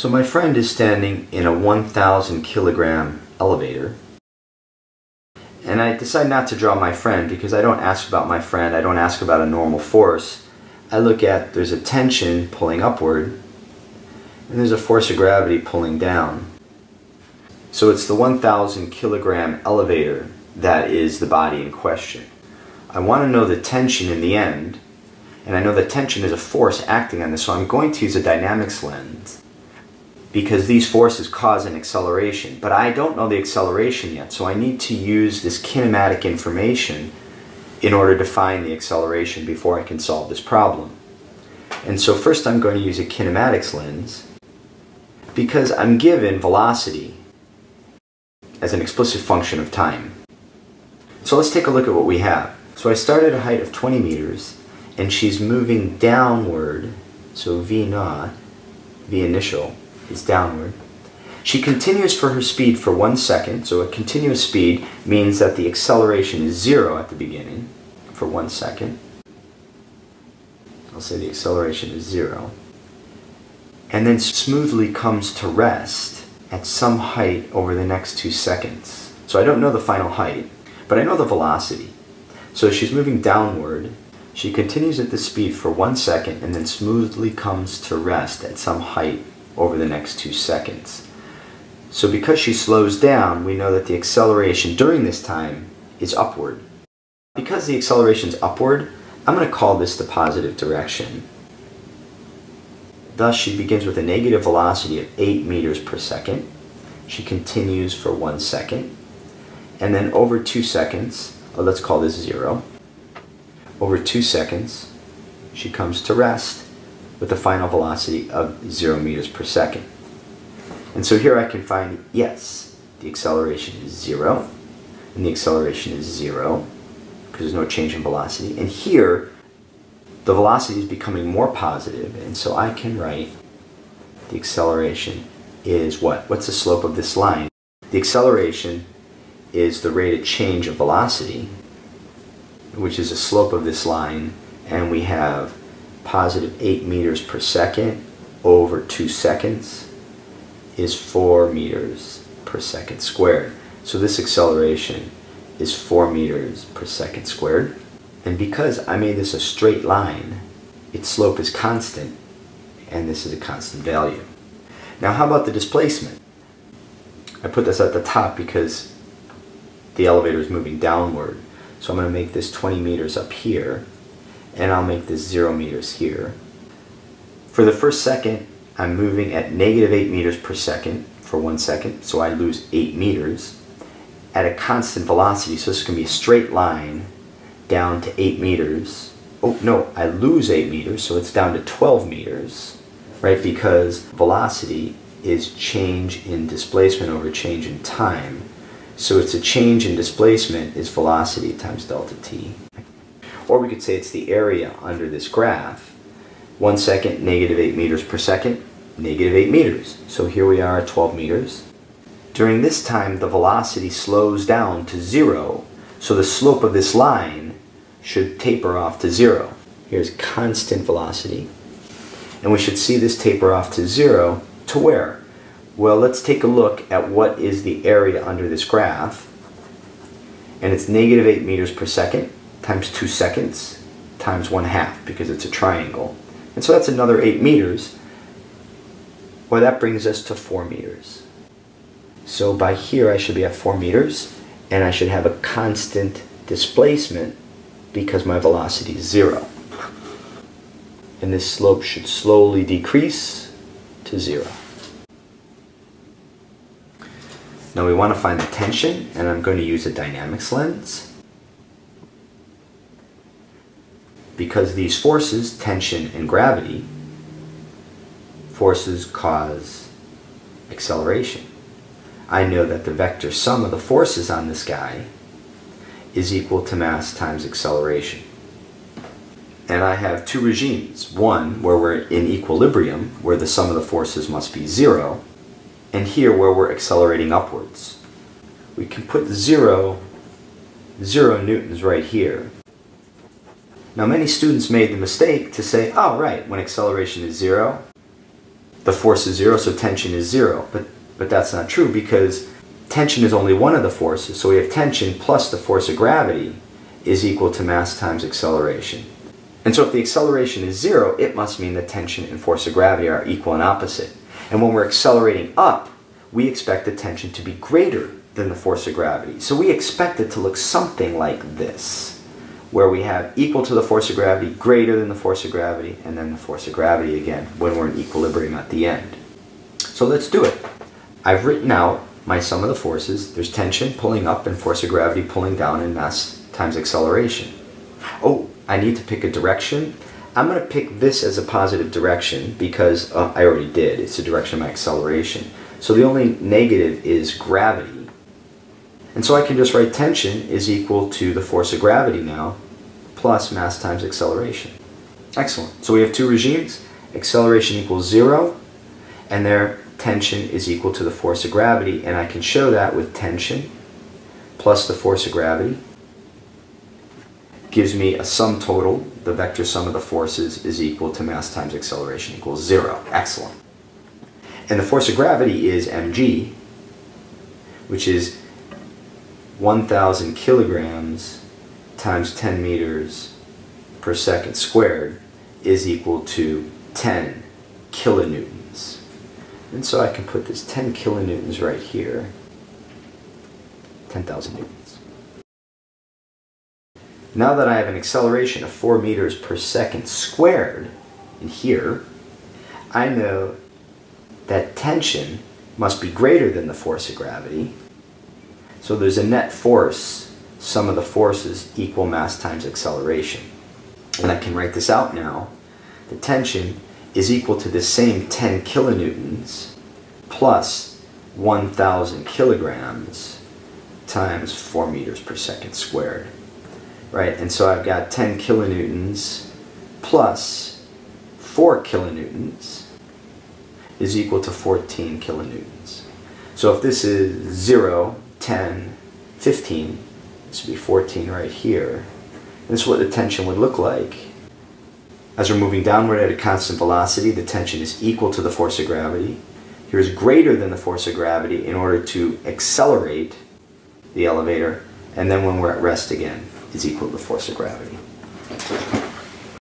So my friend is standing in a 1,000 kilogram elevator and I decide not to draw my friend because I don't ask about my friend, I don't ask about a normal force. I look at there's a tension pulling upward and there's a force of gravity pulling down. So it's the 1,000 kilogram elevator that is the body in question. I want to know the tension in the end, and I know the tension is a force acting on this, so I'm going to use a dynamics lens because these forces cause an acceleration. But I don't know the acceleration yet, so I need to use this kinematic information in order to find the acceleration before I can solve this problem. And so first I'm going to use a kinematics lens because I'm given velocity as an explicit function of time. So let's take a look at what we have. So I start at a height of 20 meters, and she's moving downward, so V naught, V initial, is downward. She continues for her speed for one second, so a continuous speed means that the acceleration is zero at the beginning for one second. I'll say the acceleration is zero. And then smoothly comes to rest at some height over the next two seconds. So I don't know the final height, but I know the velocity. So she's moving downward. She continues at this speed for one second and then smoothly comes to rest at some height over the next two seconds. So because she slows down, we know that the acceleration during this time is upward. Because the acceleration is upward, I'm going to call this the positive direction. Thus, she begins with a negative velocity of 8 meters per second. She continues for one second. And then over two seconds, oh, let's call this zero. Over two seconds, she comes to rest with a final velocity of zero meters per second. And so here I can find, yes, the acceleration is zero, and the acceleration is zero, because there's no change in velocity. And here, the velocity is becoming more positive, and so I can write the acceleration is what? What's the slope of this line? The acceleration is the rate of change of velocity, which is the slope of this line, and we have positive 8 meters per second over 2 seconds is 4 meters per second squared. So this acceleration is 4 meters per second squared. And because I made this a straight line, its slope is constant, and this is a constant value. Now how about the displacement? I put this at the top because the elevator is moving downward. So I'm going to make this 20 meters up here, and I'll make this 0 meters here. For the first second, I'm moving at negative 8 meters per second for one second, so I lose 8 meters at a constant velocity, so this is to be a straight line down to 8 meters. Oh, no, I lose 8 meters, so it's down to 12 meters, right? Because velocity is change in displacement over change in time. So it's a change in displacement is velocity times delta t. Or we could say it's the area under this graph. One second, negative 8 meters per second, negative 8 meters. So here we are at 12 meters. During this time, the velocity slows down to zero, so the slope of this line should taper off to zero. Here's constant velocity. And we should see this taper off to zero to where? Well, let's take a look at what is the area under this graph. And it's negative 8 meters per second times 2 seconds times 1 half because it's a triangle. And so that's another 8 meters. Well, that brings us to 4 meters. So by here I should be at 4 meters and I should have a constant displacement because my velocity is 0. And this slope should slowly decrease to 0. Now we want to find the tension and I'm going to use a dynamics lens. Because these forces, tension and gravity, forces cause acceleration. I know that the vector sum of the forces on this guy is equal to mass times acceleration. And I have two regimes. One, where we're in equilibrium, where the sum of the forces must be zero, and here where we're accelerating upwards. We can put zero, zero newtons right here. Now many students made the mistake to say, oh right, when acceleration is zero, the force is zero, so tension is zero. But, but that's not true because tension is only one of the forces. So we have tension plus the force of gravity is equal to mass times acceleration. And so if the acceleration is zero, it must mean that tension and force of gravity are equal and opposite. And when we're accelerating up, we expect the tension to be greater than the force of gravity. So we expect it to look something like this, where we have equal to the force of gravity, greater than the force of gravity, and then the force of gravity again when we're in equilibrium at the end. So let's do it. I've written out my sum of the forces. There's tension pulling up and force of gravity pulling down and mass times acceleration. Oh, I need to pick a direction. I'm going to pick this as a positive direction because uh, I already did. It's the direction of my acceleration. So the only negative is gravity. And so I can just write tension is equal to the force of gravity now, plus mass times acceleration. Excellent. So we have two regimes. Acceleration equals zero, and their tension is equal to the force of gravity. And I can show that with tension plus the force of gravity gives me a sum total. The vector sum of the forces is equal to mass times acceleration equals zero. Excellent. And the force of gravity is mg, which is 1,000 kilograms times 10 meters per second squared is equal to 10 kilonewtons. And so I can put this 10 kilonewtons right here, 10,000 newtons. Now that I have an acceleration of 4 meters per second squared in here, I know that tension must be greater than the force of gravity. So there's a net force, sum of the forces equal mass times acceleration. And I can write this out now. The tension is equal to the same 10 kilonewtons plus 1,000 kilograms times 4 meters per second squared right? And so I've got 10 kilonewtons plus 4 kilonewtons is equal to 14 kilonewtons. So if this is 0, 10, 15, this would be 14 right here. This is what the tension would look like. As we're moving downward at a constant velocity, the tension is equal to the force of gravity. Here's greater than the force of gravity in order to accelerate the elevator, and then when we're at rest again is equal to the force of gravity.